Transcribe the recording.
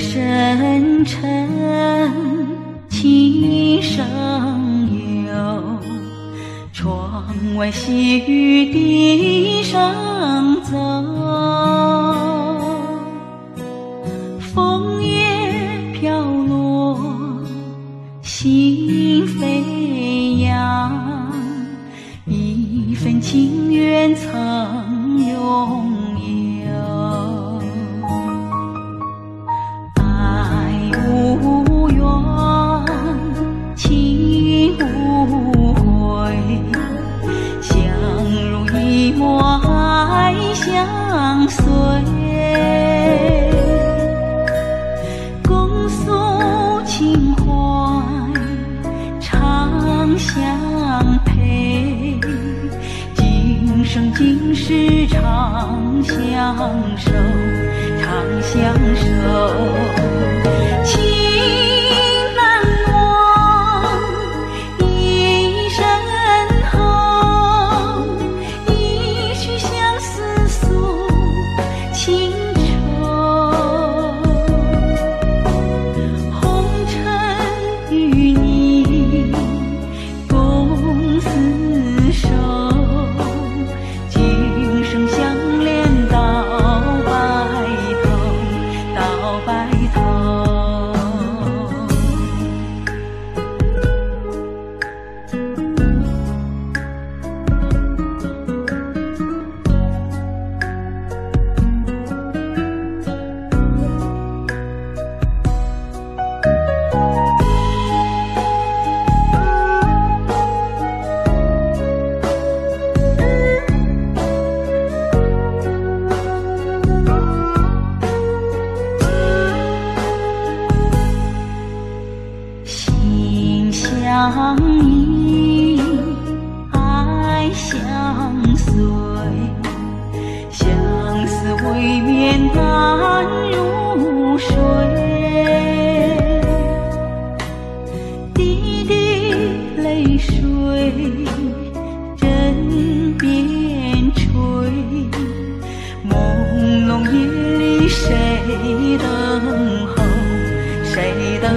深沉琴声幽，窗外细雨笛声走。枫叶飘落，心飞扬，一份情缘相随。共诉情怀，长相陪，今生今世长相守，长相守。相印，爱相随，相思未眠难入睡。滴滴泪水枕边垂，朦胧夜里谁等候？谁等